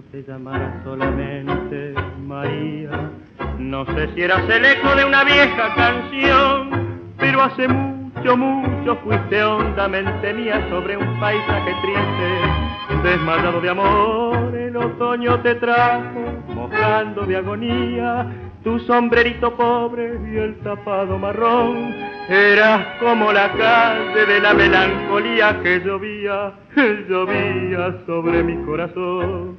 te llamara solamente María. No sé si eras el eco de una vieja canción, pero hace mucho, mucho fuiste hondamente mía sobre un paisaje triste, desmayado de amor. El otoño te trajo, mojando de agonía, tu sombrerito pobre y el tapado marrón. Eras como la calle de la melancolía que llovía, llovía sobre mi corazón.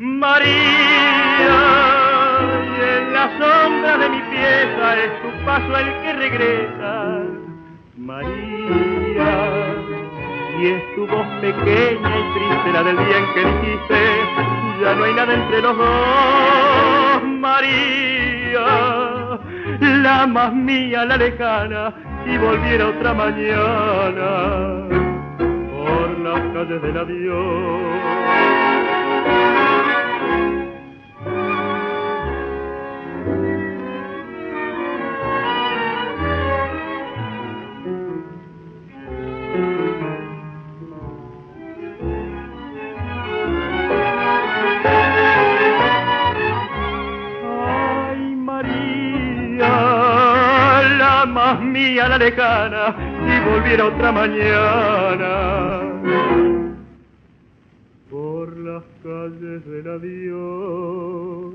María, en la sombra de mi pieza es tu paso el que regresa. María, y es tu voz pequeña y triste la del bien que dijiste, ya no hay nada entre los dos. María, la más mía, la lejana, si volviera otra mañana por las calles del adiós. Más mía la lejana si volviera otra mañana por las calles del adiós.